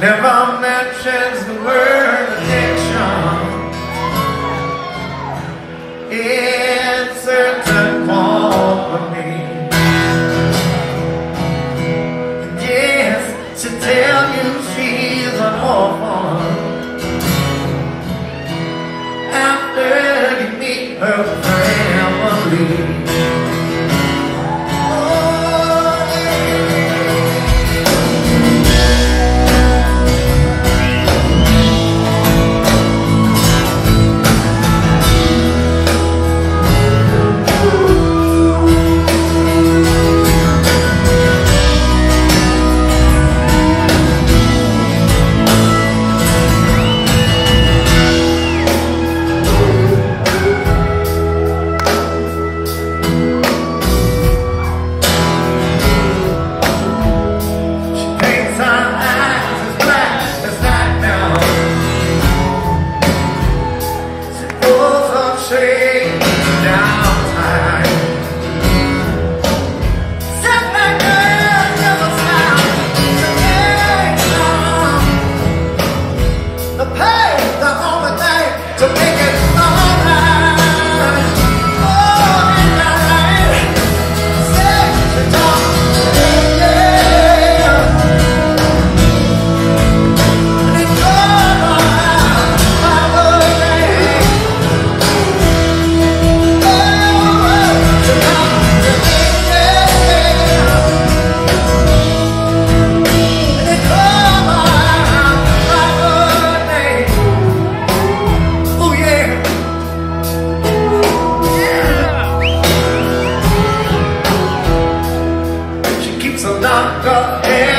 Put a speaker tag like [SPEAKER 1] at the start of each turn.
[SPEAKER 1] never mentions the word addiction. It's certain company. Yes, to tell you she's an orphan. the.